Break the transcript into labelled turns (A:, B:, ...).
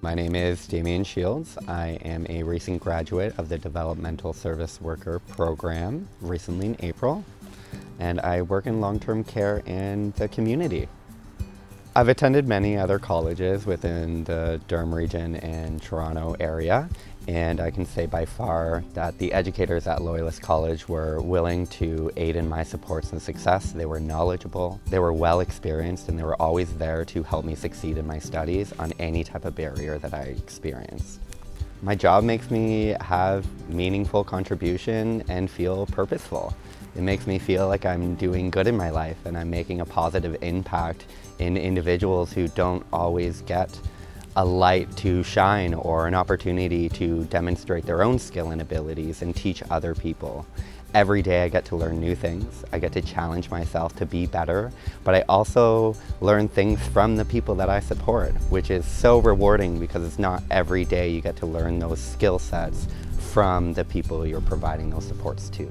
A: My name is Damien Shields. I am a recent graduate of the Developmental Service Worker Program, recently in April, and I work in long-term care in the community. I've attended many other colleges within the Durham region and Toronto area, and I can say by far that the educators at Loyalist College were willing to aid in my supports and success. They were knowledgeable, they were well experienced, and they were always there to help me succeed in my studies on any type of barrier that I experienced. My job makes me have meaningful contribution and feel purposeful. It makes me feel like I'm doing good in my life and I'm making a positive impact in individuals who don't always get a light to shine or an opportunity to demonstrate their own skill and abilities and teach other people. Every day I get to learn new things. I get to challenge myself to be better, but I also learn things from the people that I support, which is so rewarding because it's not every day you get to learn those skill sets from the people you're providing those supports to.